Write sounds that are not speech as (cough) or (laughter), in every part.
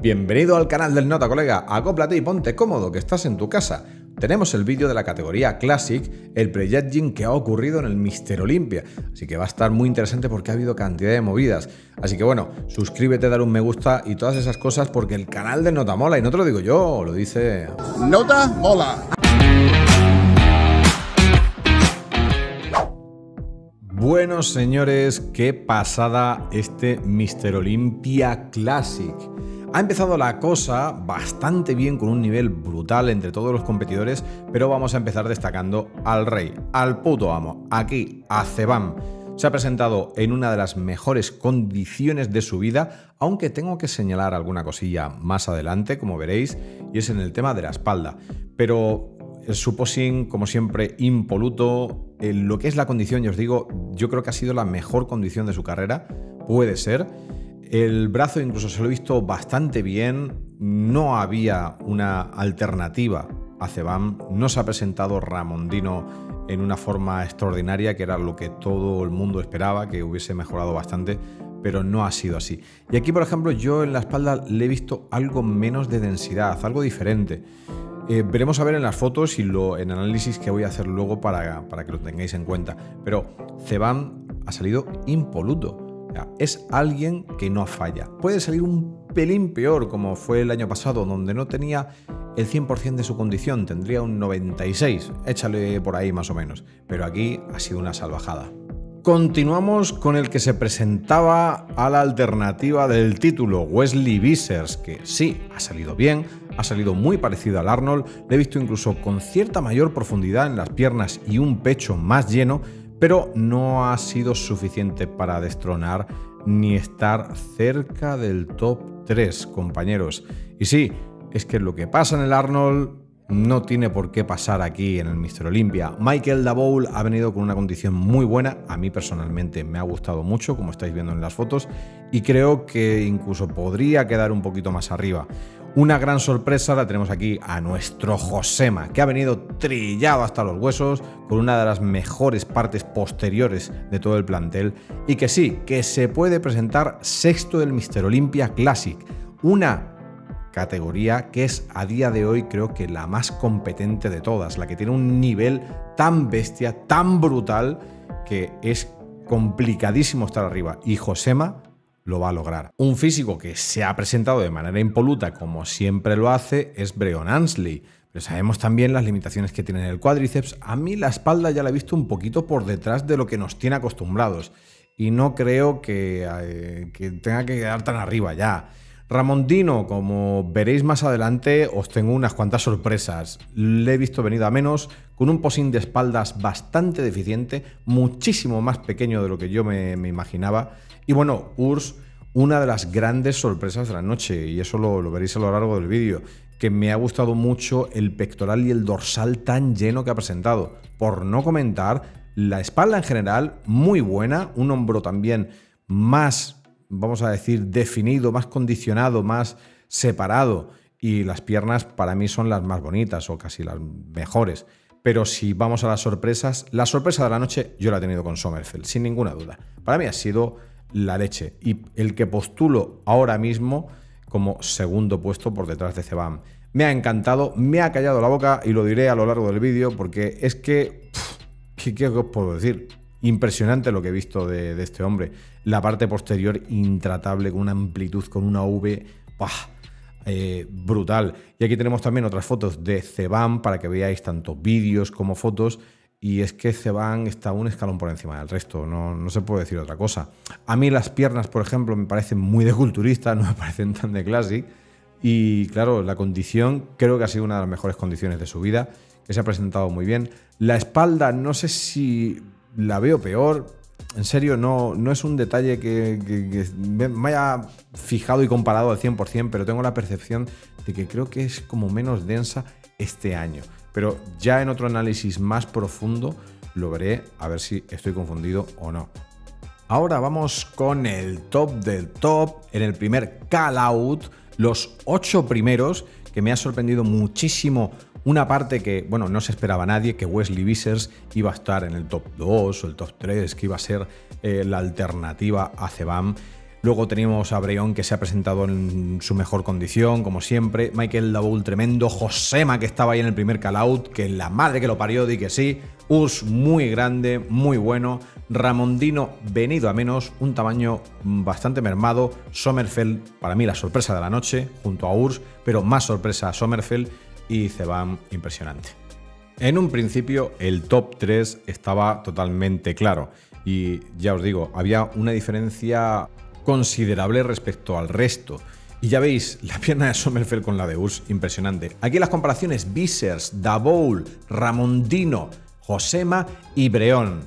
Bienvenido al canal del Nota Colega, acóplate y ponte cómodo que estás en tu casa. Tenemos el vídeo de la categoría Classic, el prejudging que ha ocurrido en el Mister Olympia, así que va a estar muy interesante porque ha habido cantidad de movidas. Así que bueno, suscríbete, dar un me gusta y todas esas cosas porque el canal del Nota mola y no te lo digo yo, lo dice... Nota mola. Bueno, señores, qué pasada este Mister Olympia Classic. Ha empezado la cosa bastante bien con un nivel brutal entre todos los competidores, pero vamos a empezar destacando al rey, al puto amo, aquí, a Cebam. Se ha presentado en una de las mejores condiciones de su vida, aunque tengo que señalar alguna cosilla más adelante, como veréis, y es en el tema de la espalda. Pero el supposing, como siempre, impoluto. En lo que es la condición, ya os digo, yo creo que ha sido la mejor condición de su carrera. Puede ser. El brazo incluso se lo he visto bastante bien. No había una alternativa a Cebam. No se ha presentado Ramondino en una forma extraordinaria, que era lo que todo el mundo esperaba, que hubiese mejorado bastante, pero no ha sido así. Y aquí, por ejemplo, yo en la espalda le he visto algo menos de densidad, algo diferente. Eh, veremos a ver en las fotos y lo, en análisis que voy a hacer luego para, para que lo tengáis en cuenta. Pero Cebam ha salido impoluto es alguien que no falla. Puede salir un pelín peor, como fue el año pasado, donde no tenía el 100% de su condición, tendría un 96, échale por ahí más o menos. Pero aquí ha sido una salvajada. Continuamos con el que se presentaba a la alternativa del título, Wesley Vissers, que sí, ha salido bien, ha salido muy parecido al Arnold, le he visto incluso con cierta mayor profundidad en las piernas y un pecho más lleno, pero no ha sido suficiente para destronar ni estar cerca del top 3, compañeros. Y sí, es que lo que pasa en el Arnold no tiene por qué pasar aquí en el Mr. Olympia. Michael Daboul ha venido con una condición muy buena, a mí personalmente me ha gustado mucho, como estáis viendo en las fotos, y creo que incluso podría quedar un poquito más arriba. Una gran sorpresa la tenemos aquí a nuestro Josema, que ha venido trillado hasta los huesos con una de las mejores partes posteriores de todo el plantel y que sí, que se puede presentar sexto del Mister Olympia Classic, una categoría que es a día de hoy creo que la más competente de todas, la que tiene un nivel tan bestia, tan brutal, que es complicadísimo estar arriba. Y Josema lo va a lograr. Un físico que se ha presentado de manera impoluta, como siempre lo hace, es Breon Ansley. Pero sabemos también las limitaciones que tiene el cuádriceps. A mí la espalda ya la he visto un poquito por detrás de lo que nos tiene acostumbrados. Y no creo que, eh, tenga que quedar tan arriba ya. Ramondino, como veréis más adelante, os tengo unas cuantas sorpresas. Le he visto venido a menos, con un posing de espaldas bastante deficiente, muchísimo más pequeño de lo que yo me imaginaba. Y bueno, Urs, una de las grandes sorpresas de la noche, y eso lo, veréis a lo largo del vídeo, que me ha gustado mucho el pectoral y el dorsal tan lleno que ha presentado. Por no comentar, la espalda en general muy buena, un hombro también más, vamos a decir, definido, más condicionado, más separado. Y las piernas para mí son las más bonitas o casi las mejores. Pero si vamos a las sorpresas, la sorpresa de la noche yo la he tenido con Sommerfeld, sin ninguna duda. Para mí ha sido la leche. Y el que postulo ahora mismo como segundo puesto por detrás de Cebam. Me ha encantado, me ha callado la boca y lo diré a lo largo del vídeo porque es que, ¿qué, os puedo decir? Impresionante lo que he visto de, este hombre. La parte posterior intratable, con una amplitud, con una V, eh, brutal. Y aquí tenemos también otras fotos de Cebam para que veáis tanto vídeos como fotos y es que Ceban está un escalón por encima del resto, no, se puede decir otra cosa. A mí las piernas, por ejemplo, me parecen muy de culturista, (laughs) no me parecen tan de classic. Y claro, la condición creo que ha sido una de las mejores condiciones de su vida, que se ha presentado muy bien. La espalda, no sé si la veo peor. En serio, no, no es un detalle que, que me haya fijado y comparado al 100%, pero tengo la percepción de que creo que es como menos densa este año pero ya en otro análisis más profundo lo veré a ver si estoy confundido o no. Ahora vamos con el top del top. En el primer call out, los ocho primeros, que me ha sorprendido muchísimo. Una parte que, bueno, no se esperaba nadie, que Wesley Vissers iba a estar en el top 2 o el top 3, que iba a ser eh, la alternativa a Cebam. Luego teníamos a Breón que se ha presentado en su mejor condición, como siempre. Michael Daboul tremendo. Josema que estaba ahí en el primer call-out, que la madre que lo parió, di que sí. Urs muy grande, muy bueno. Ramondino venido a menos, un tamaño bastante mermado. Sommerfeld, para mí la sorpresa de la noche, junto a Urs, pero más sorpresa a Sommerfeld y Ceban impresionante. En un principio el top 3 estaba totalmente claro y ya os digo, había una diferencia considerable respecto al resto. Y ya veis, la pierna de Sommerfeld con la de Urs, impresionante. Aquí las comparaciones, Bissers, Daboul, Ramondino, Josema y Breón.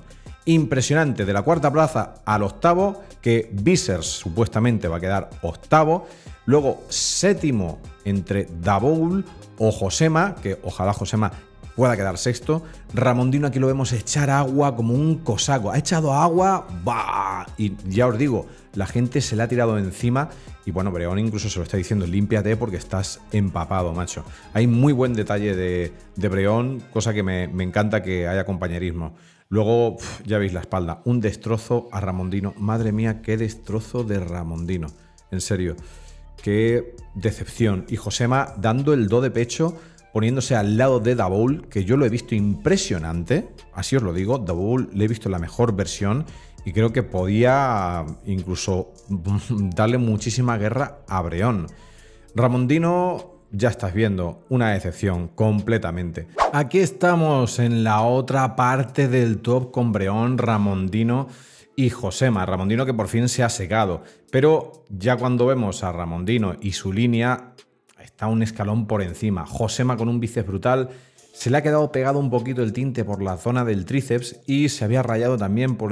Impresionante, de la cuarta plaza al octavo, que Bissers supuestamente va a quedar octavo. Luego séptimo entre Daboul o Josema, que ojalá Josema pueda quedar sexto. Ramondino aquí lo vemos echar agua como un cosaco. Ha echado agua, ¡bah! Y ya os digo, la gente se le ha tirado encima. Y bueno, Breón incluso se lo está diciendo, límpiate porque estás empapado, macho. Hay muy buen detalle de, Breón, cosa que me, encanta que haya compañerismo. Luego, ya veis la espalda, un destrozo a Ramondino. Madre mía, qué destrozo de Ramondino. En serio, qué decepción. Y Josema dando el do de pecho poniéndose al lado de Daboul, que yo lo he visto impresionante, así os lo digo, Daboul le he visto la mejor versión y creo que podía incluso (laughs) darle muchísima guerra a Breón. Ramondino, ya estás viendo, una excepción completamente. Aquí estamos en la otra parte del top con Breón, Ramondino y Josema. Ramondino que por fin se ha secado. Pero ya cuando vemos a Ramondino y su línea, está un escalón por encima. Josema con un bíceps brutal. Se le ha quedado pegado un poquito el tinte por la zona del tríceps y se había rayado también por,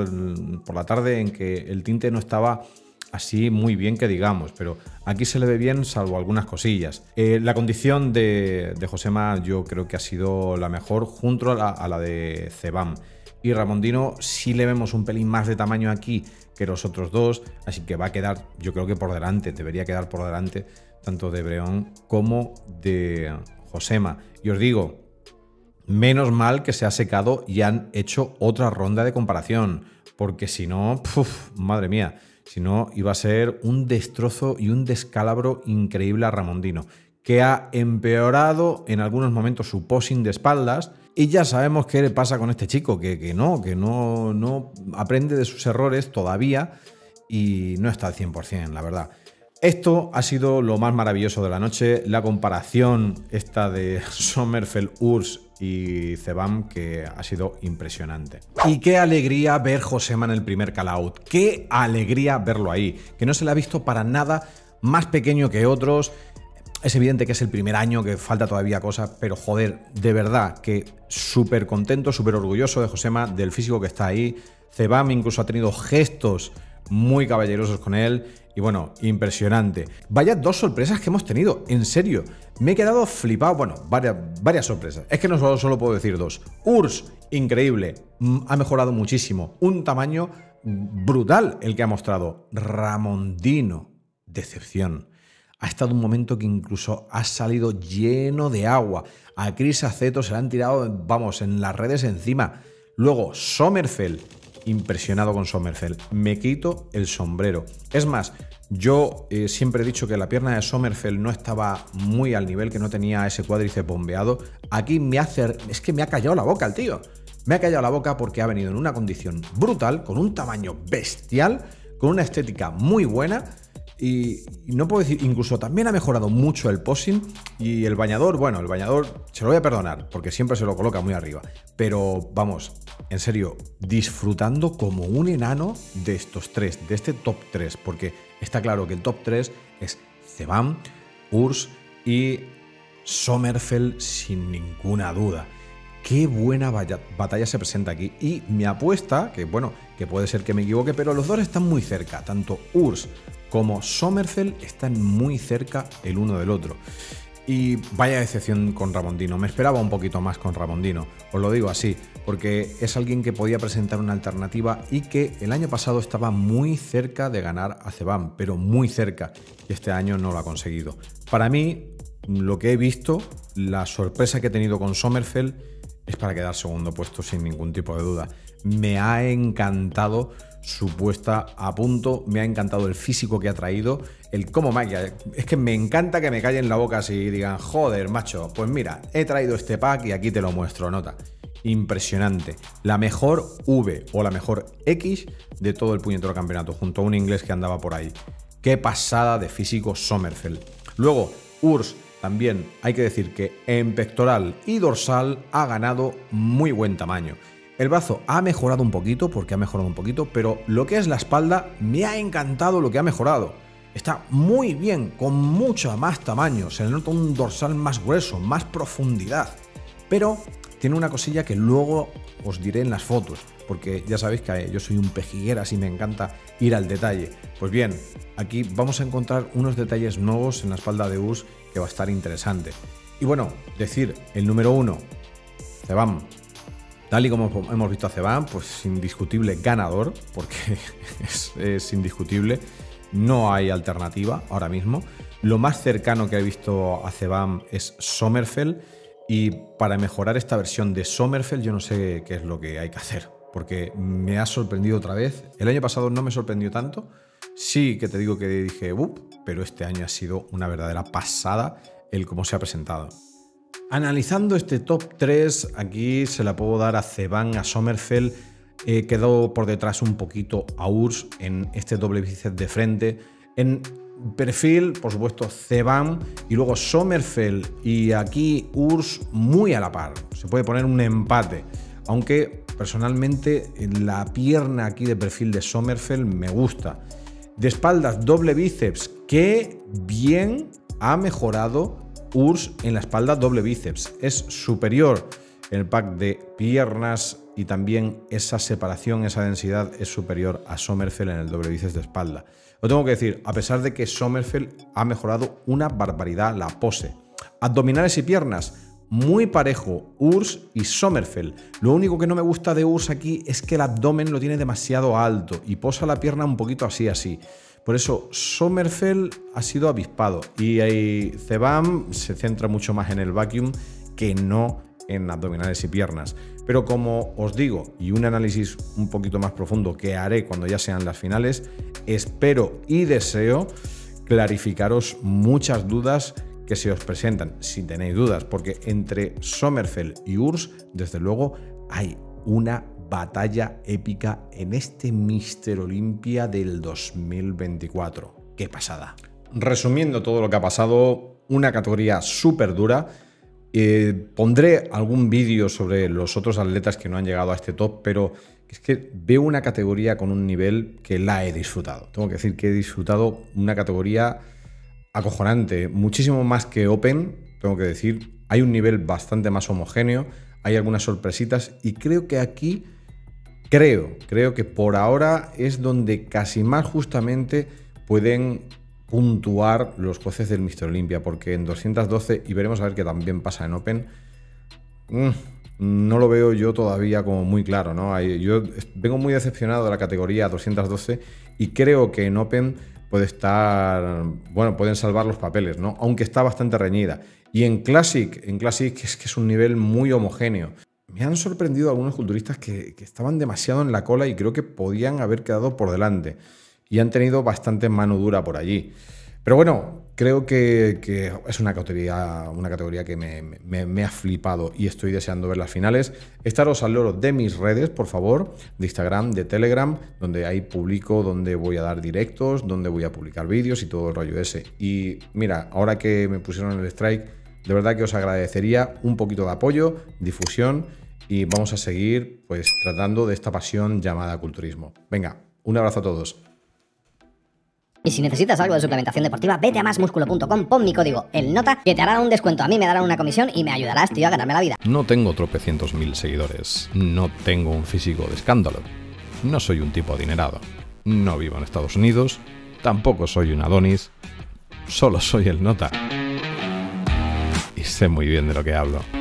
la tarde en que el tinte no estaba así muy bien que digamos, pero aquí se le ve bien salvo algunas cosillas. Eh, la condición de, Josema yo creo que ha sido la mejor junto a la, a la de Cebam. Y Ramondino sí le vemos un pelín más de tamaño aquí que los otros dos, así que va a quedar yo creo que por delante, debería quedar por delante tanto de Breón como de Josema. Y os digo, menos mal que se ha secado y han hecho otra ronda de comparación, porque si no, madre mía, si no iba a ser un destrozo y un descalabro increíble a Ramondino, que ha empeorado en algunos momentos su posing de espaldas. Y ya sabemos qué le pasa con este chico, que, que no, que no, no aprende de sus errores todavía y no está al 100%, la verdad. Esto ha sido lo más maravilloso de la noche, la comparación esta de (laughs) Sommerfeld, Urs y Cebam, que ha sido impresionante. Y qué alegría ver Josema en el primer call-out, qué alegría verlo ahí, que no se le ha visto para nada más pequeño que otros. Es evidente que es el primer año, que falta todavía cosas, pero joder, de verdad que súper contento, súper orgulloso de Josema, del físico que está ahí. Cebam incluso ha tenido gestos muy caballerosos con él y bueno, impresionante. Vaya dos sorpresas que hemos tenido, en serio. Me he quedado flipado, bueno, varias, varias sorpresas. Es que no solo, solo puedo decir dos. Urs, increíble, mm, ha mejorado muchísimo. Un tamaño brutal el que ha mostrado. Ramondino, decepción. Ha estado un momento que incluso ha salido lleno de agua. A Chris Aceto se le han tirado, vamos, en las redes encima. Luego, Sommerfeld, impresionado con Sommerfeld. Me quito el sombrero. Es más, yo eh, siempre he dicho que la pierna de Sommerfeld no estaba muy al nivel, que no tenía ese cuádriceps bombeado. Aquí me hace. Es que me ha callado la boca el tío. Me ha callado la boca porque ha venido en una condición brutal, con un tamaño bestial, con una estética muy buena y, no puedo decir, incluso también ha mejorado mucho el posing y el bañador, bueno, el bañador se lo voy a perdonar porque siempre se lo coloca muy arriba. Pero vamos, en serio, disfrutando como un enano de estos tres, de este top 3, porque está claro que el top 3 es Cebam, Urs y Sommerfeld sin ninguna duda. Qué buena batalla se presenta aquí. Y mi apuesta, que bueno, que puede ser que me equivoque, pero los dos están muy cerca. Tanto Urs como Sommerfeld están muy cerca el uno del otro. Y vaya decepción con Ramondino. Me esperaba un poquito más con Ramondino. Os lo digo así, porque es alguien que podía presentar una alternativa y que el año pasado estaba muy cerca de ganar a Cebam, pero muy cerca. Y este año no lo ha conseguido. Para mí, lo que he visto, la sorpresa que he tenido con Sommerfeld es para quedar segundo puesto sin ningún tipo de duda. Me ha encantado su puesta a punto. Me ha encantado el físico que ha traído, el cómo magia. Es que me encanta que me callen la boca así y digan, joder, macho, pues mira, he traído este pack y aquí te lo muestro, nota. Impresionante. La mejor V o la mejor X de todo el puñetero campeonato, junto a un inglés que andaba por ahí. Qué pasada de físico Sommerfeld. Luego, Urs también hay que decir que en pectoral y dorsal ha ganado muy buen tamaño. El brazo ha mejorado un poquito, porque ha mejorado un poquito, pero lo que es la espalda me ha encantado lo que ha mejorado. Está muy bien, con mucho más tamaño, se le nota un dorsal más grueso, más profundidad. Pero tiene una cosilla que luego os diré en las fotos, porque ya sabéis que yo soy un pejiguera y me encanta ir al detalle. Pues bien, aquí vamos a encontrar unos detalles nuevos en la espalda de Us que va a estar interesante. Y bueno, decir el número uno, Cebam. Tal y como hemos visto a Cebam, pues indiscutible ganador, porque (laughs) es, indiscutible. No hay alternativa ahora mismo. Lo más cercano que he visto a Cebam es Sommerfeld. Y para mejorar esta versión de Sommerfeld, yo no sé qué es lo que hay que hacer, porque me ha sorprendido otra vez. El año pasado no me sorprendió tanto. Sí que te digo que dije, Up, pero este año ha sido una verdadera pasada el cómo se ha presentado. Analizando este top 3, aquí se la puedo dar a Ceban, a Sommerfeld. Eh, quedó por detrás un poquito a Urs en este doble bíceps de frente. En perfil, por supuesto, Ceban y luego Sommerfeld y aquí Urs muy a la par. Se puede poner un empate. Aunque personalmente la pierna aquí de perfil de Sommerfeld me gusta. De espaldas, doble bíceps. Qué bien ha mejorado URS en la espalda doble bíceps. Es superior el pack de piernas y también esa separación, esa densidad es superior a Sommerfeld en el doble bíceps de espalda. Lo tengo que decir, a pesar de que Sommerfeld ha mejorado una barbaridad la pose. Abdominales y piernas, muy parejo, URS y Sommerfeld. Lo único que no me gusta de URS aquí es que el abdomen lo tiene demasiado alto y posa la pierna un poquito así, así. Por eso Sommerfeld ha sido avispado y ahí Cebam se centra mucho más en el vacuum que no en abdominales y piernas. Pero como os digo, y un análisis un poquito más profundo que haré cuando ya sean las finales, espero y deseo clarificaros muchas dudas que se os presentan, si tenéis dudas, porque entre Sommerfeld y Urs, desde luego, hay una batalla épica en este Mister Olimpia del 2024. ¡Qué pasada! Resumiendo todo lo que ha pasado, una categoría súper dura. Eh, pondré algún vídeo sobre los otros atletas que no han llegado a este top, pero es que veo una categoría con un nivel que la he disfrutado. Tengo que decir que he disfrutado una categoría acojonante, muchísimo más que Open, tengo que decir. Hay un nivel bastante más homogéneo, hay algunas sorpresitas y creo que aquí, creo, creo que por ahora es donde casi más justamente pueden puntuar los jueces del Mister Olympia, porque en 212, y veremos a ver qué también pasa en Open, mm, no lo veo yo todavía como muy claro, ¿no? Yo vengo muy decepcionado de la categoría 212 y creo que en Open puede estar, bueno, pueden salvar los papeles, ¿no? Aunque está bastante reñida. Y en Classic, en Classic es que es un nivel muy homogéneo. Me han sorprendido algunos culturistas que estaban demasiado en la cola y creo que podían haber quedado por delante. Y han tenido bastante mano dura por allí. Pero bueno, creo que, es una categoría, una categoría que me, ha flipado y estoy deseando ver las finales. Estaros al loro de mis redes, por favor, de Instagram, de Telegram, donde ahí publico, donde voy a dar directos, donde voy a publicar vídeos y todo el rollo ese. Y mira, ahora que me pusieron el strike, de verdad que os agradecería un poquito de apoyo, difusión y vamos a seguir pues tratando de esta pasión llamada culturismo. Venga, un abrazo a todos. Y si necesitas algo de suplementación deportiva, vete a másmusculo.com, pon mi código, el nota, que te harán un descuento. A mí me darán una comisión y me ayudarás, tío, a ganarme la vida. No tengo tropecientos mil seguidores. No tengo un físico de escándalo. No soy un tipo adinerado. No vivo en Estados Unidos. Tampoco soy un Adonis. Solo soy el nota. Y sé muy bien de lo que hablo.